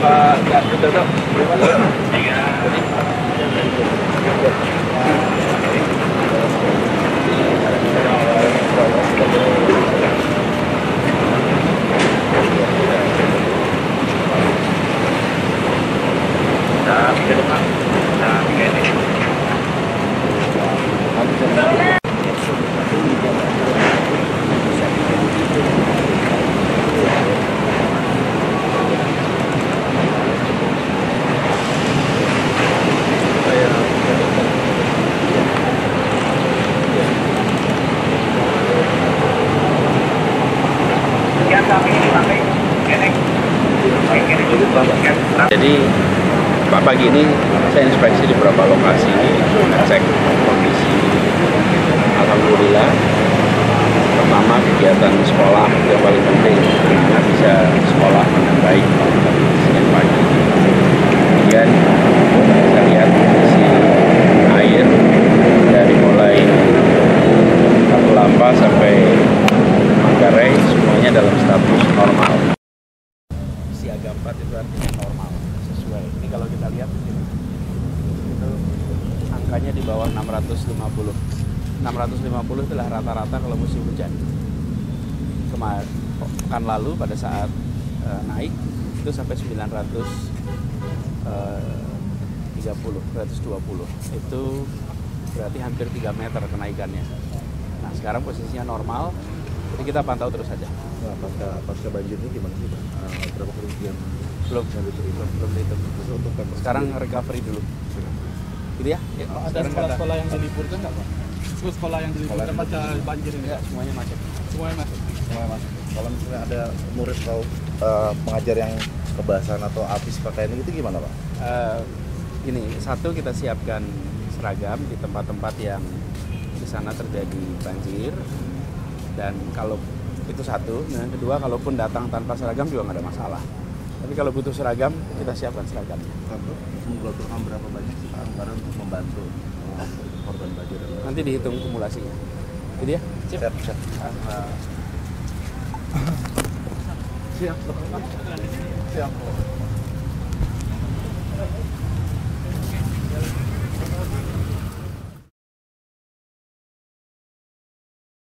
Pak Gatot, Jadi pagi ini saya inspeksi di beberapa lokasi ngecek kondisi. Alhamdulillah pertama kegiatan sekolah yang paling penting anak bisa sekolah dengan baik Senin pagi. Kemudian saya lihat kondisi air dari mulai Katulampa sampai Manggarai semuanya dalam status normal siaga 4 itu artinya normal sesuai ini kalau kita lihat itu angkanya di bawah 650 650 itulah rata-rata kalau musim hujan. Kemarin pekan lalu pada saat eh, naik itu sampai 900 eh, 30 120 itu berarti hampir 3 meter kenaikannya. Nah sekarang posisinya normal jadi kita pantau terus saja. Nah, pasca pasca banjir ini gimana sih Pak? Eh, berapa kerugian belum belum untuk pemprov sekarang recovery dulu. Gitu ya, ya Ada sekolah-sekolah yang diliburkan nggak Pak? Sekolah yang diliburkan pasca banjir ini. Ya semuanya macet. Semuanya masuk. Semuanya masuk. Kalau misalnya ada murid atau eh, pengajar yang kebasahan atau habis pakaian itu gimana Pak? Eh, ini satu kita siapkan seragam di tempat-tempat yang di sana terjadi banjir. Dan kalau itu satu. Dan kedua kalaupun datang tanpa seragam juga nggak ada masalah tapi kalau butuh seragam kita siapkan Pemprov menggelontorkan berapa banyak sih anggaran untuk membantu korban banjir? nanti dihitung kumulasinya jadi ya Siap, siap. Siap. Siap.